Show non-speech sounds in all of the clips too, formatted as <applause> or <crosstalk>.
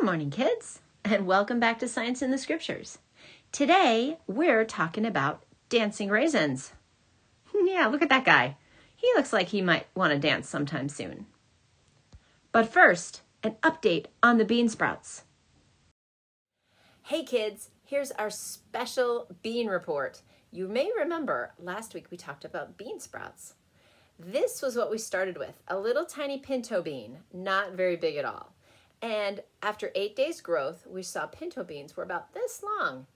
Good morning, kids, and welcome back to Science and the Scriptures. Today, we're talking about dancing raisins. <laughs> Yeah, look at that guy. He looks like he might want to dance sometime soon. But first, an update on the bean sprouts. Hey, kids, here's our special bean report. You may remember last week we talked about bean sprouts. This was what we started with a little tiny pinto bean, not very big at all. And after eight days growth, we saw pinto beans were about this long.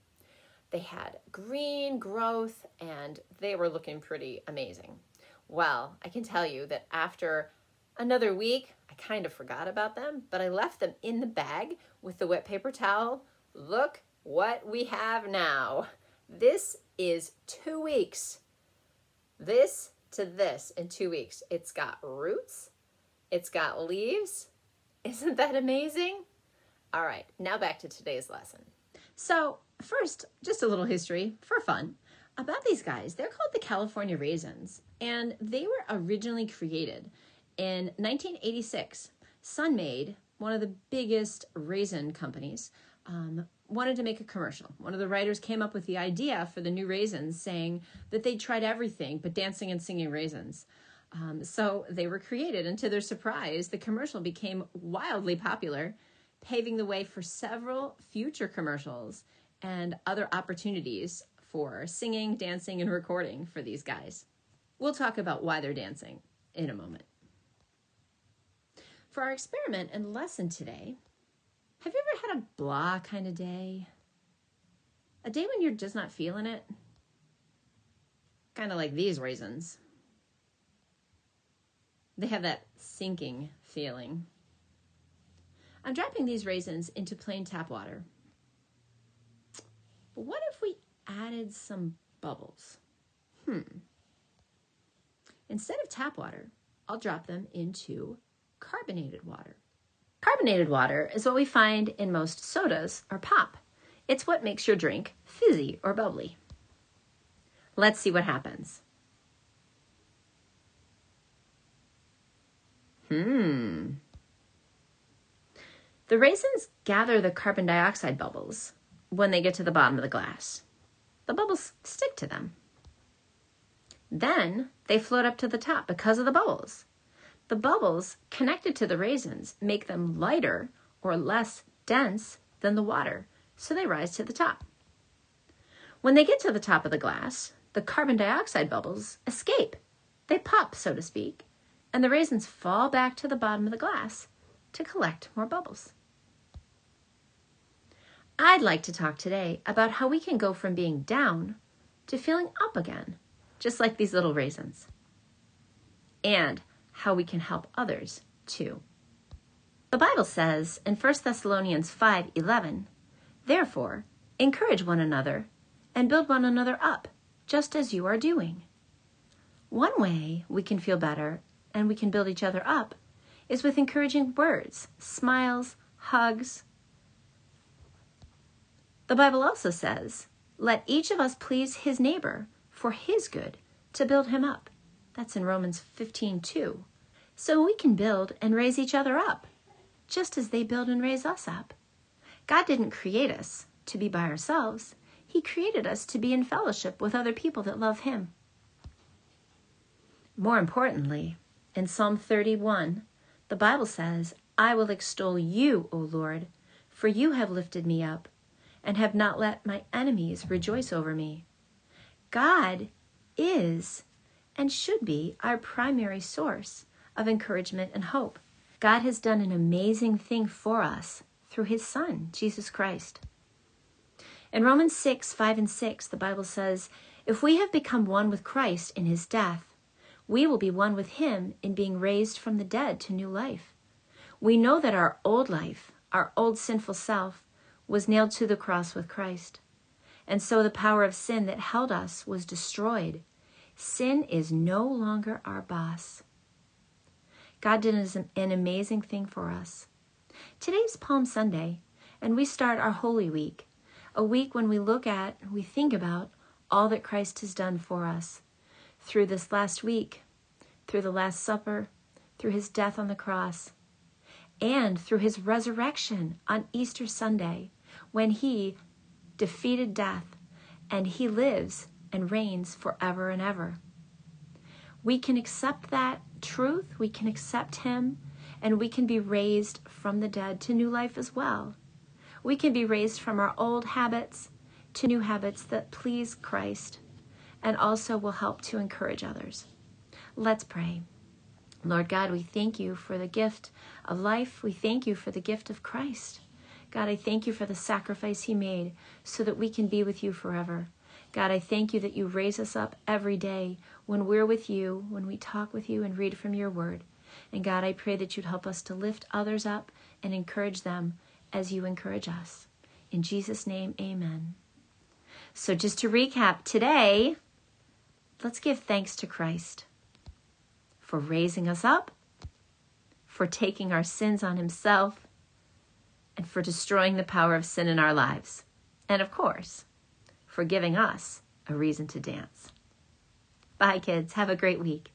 They had green growth and they were looking pretty amazing. Well, I can tell you that after another week, I kind of forgot about them, but I left them in the bag with the wet paper towel. Look what we have now. This is two weeks. This to this in two weeks. It's got roots, it's got leaves, isn't that amazing? All right, now back to today's lesson. So, first, just a little history for fun about these guys. They're called the California Raisins, and they were originally created in 1986. Sun-Maid, one of the biggest raisin companies, um, wanted to make a commercial. One of the writers came up with the idea for the new raisins, saying that they tried everything but dancing and singing raisins. Um, so they were created, and to their surprise, the commercial became wildly popular, paving the way for several future commercials and other opportunities for singing, dancing, and recording for these guys. We'll talk about why they're dancing in a moment. For our experiment and lesson today, have you ever had a blah kind of day? A day when you're just not feeling it? Kind of like these raisins. They have that sinking feeling. I'm dropping these raisins into plain tap water. But what if we added some bubbles? Hmm. Instead of tap water, I'll drop them into carbonated water. Carbonated water is what we find in most sodas or pop. It's what makes your drink fizzy or bubbly. Let's see what happens. Hmm. The raisins gather the carbon dioxide bubbles when they get to the bottom of the glass. The bubbles stick to them. Then they float up to the top because of the bubbles. The bubbles connected to the raisins make them lighter or less dense than the water, so they rise to the top. When they get to the top of the glass, the carbon dioxide bubbles escape. They pop, so to speak, and the raisins fall back to the bottom of the glass to collect more bubbles. I'd like to talk today about how we can go from being down to feeling up again, just like these little raisins, and how we can help others too. The Bible says in 1 Thessalonians 5:11, "Therefore, encourage one another and build one another up, just as you are doing." One way we can feel better and we can build each other up is with encouraging words, smiles, hugs. The Bible also says, let each of us please his neighbor for his good to build him up. That's in Romans 15 2. So we can build and raise each other up, just as they build and raise us up. God didn't create us to be by ourselves, He created us to be in fellowship with other people that love Him. More importantly, in Psalm 31, the Bible says, I will extol you, O Lord, for you have lifted me up and have not let my enemies rejoice over me. God is and should be our primary source of encouragement and hope. God has done an amazing thing for us through his Son, Jesus Christ. In Romans 6 5 and 6, the Bible says, If we have become one with Christ in his death, we will be one with him in being raised from the dead to new life. We know that our old life, our old sinful self, was nailed to the cross with Christ. And so the power of sin that held us was destroyed. Sin is no longer our boss. God did an amazing thing for us. Today's Palm Sunday, and we start our Holy Week, a week when we look at, we think about all that Christ has done for us through this last week, through the Last Supper, through his death on the cross. and through his resurrection on Easter Sunday when he defeated death and he lives and reigns forever and ever. We can accept that truth, we can accept him, and we can be raised from the dead to new life as well. We can be raised from our old habits to new habits that please Christ and also will help to encourage others. Let's pray. Lord God, we thank you for the gift of life. We thank you for the gift of Christ. God, I thank you for the sacrifice he made so that we can be with you forever. God, I thank you that you raise us up every day when we're with you, when we talk with you and read from your word. And God, I pray that you'd help us to lift others up and encourage them as you encourage us. In Jesus' name, amen. So, just to recap, today, let's give thanks to Christ for raising us up, for taking our sins on himself, and for destroying the power of sin in our lives. And of course, for giving us a reason to dance. Bye, kids. Have a great week.